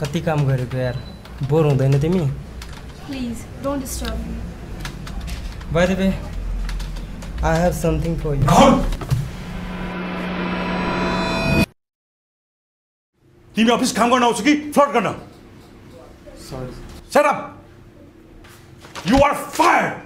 कति काम गरेको यार? बोर हुँदैन तिमी? Please, don't disturb me. By the way I have something for you तिमी अफिस काम गर्न आउँछु कि? फ्लट गर्न। Sorry Shut up! You are fired!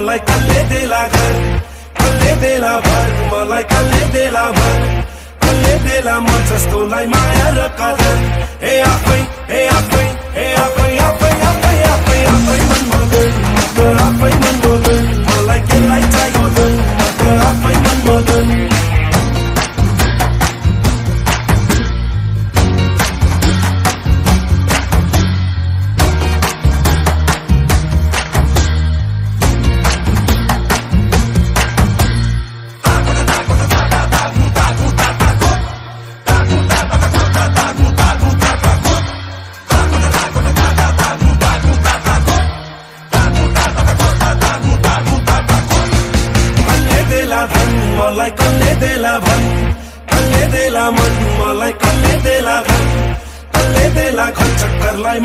मलाई कल्ले देला घर? कल्ले देला भर? मलाई कल्ले देला भर? कल्ले देला म जस्तोलाई माया र कदर? ए आफै मलाई कल्ले देला भन कल्ले देला मन मलाई कल्ले देला देला घर चक्करलाई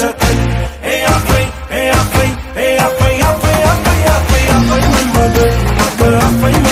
जतन ए आफै ए आफै ए आफै आफै आफै आफै आफै मन त आफै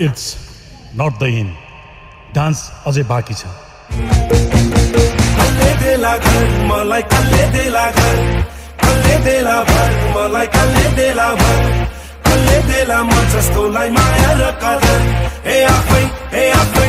it's not the end dance अझै बाँकी छ। जस्तोलाई माया र कदर। ए आफै ए आफै।